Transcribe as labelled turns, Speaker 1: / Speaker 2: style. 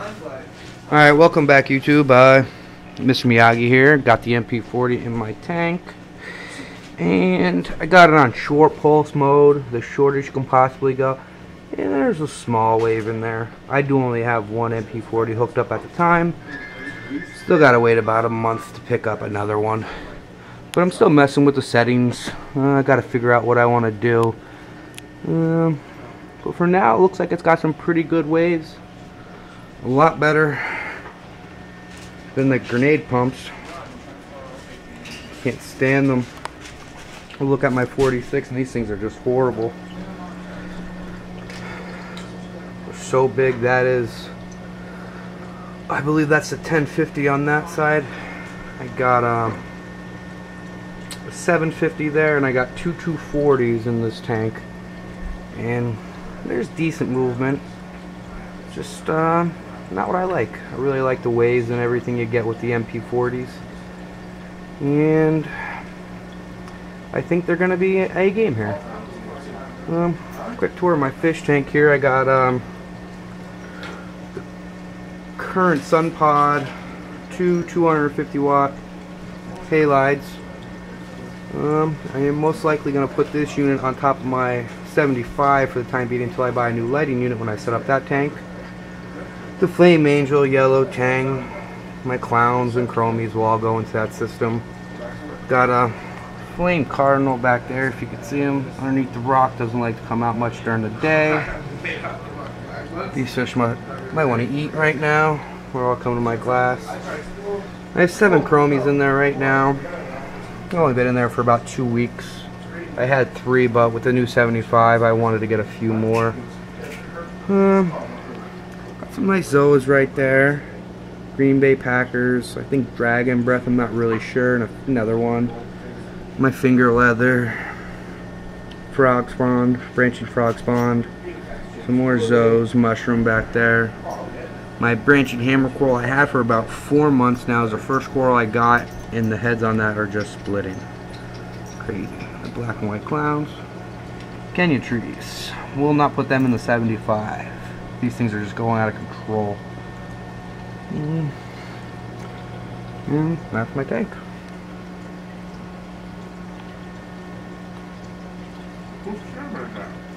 Speaker 1: Alright, welcome back YouTube. Uh, Mr. Miyagi here. Got the MP40 in my tank. And I got it on short pulse mode, the shortest you can possibly go. And there's a small wave in there. I do only have one MP40 hooked up at the time. Still gotta wait about a month to pick up another one. But I'm still messing with the settings. Uh, I gotta figure out what I want to do. Um, but for now, it looks like it's got some pretty good waves. A lot better than the grenade pumps. Can't stand them. Look at my 46 and these things are just horrible. They're so big that is I believe that's a 1050 on that side. I got um, a 750 there and I got two 240s in this tank. And there's decent movement. Just uh, not what I like. I really like the waves and everything you get with the MP40s. And I think they're going to be a game here. Um, quick tour of my fish tank here. I got um, current SunPod, two 250 watt halides. Um, I am most likely going to put this unit on top of my 75 for the time being until I buy a new lighting unit when I set up that tank. The Flame Angel, Yellow Tang, my clowns and chromies will all go into that system. Got a Flame Cardinal back there if you can see him underneath the rock. Doesn't like to come out much during the day. These fish might, might want to eat right now. We're all coming to my glass. I have seven chromies in there right now. I've only been in there for about two weeks. I had three, but with the new 75, I wanted to get a few more. Um, some nice Zoas right there. Green Bay Packers. I think Dragon Breath, I'm not really sure. And another one. My finger leather. Frog spawn, branching frog spawn. Some more Zoes, mushroom back there. My branching hammer coral I had for about four months now is the first coral I got, and the heads on that are just splitting. Crazy. The black and white clowns. Kenya trees. We'll not put them in the 75. These things are just going out of control. Mm. And that's my tank. Who's camera now?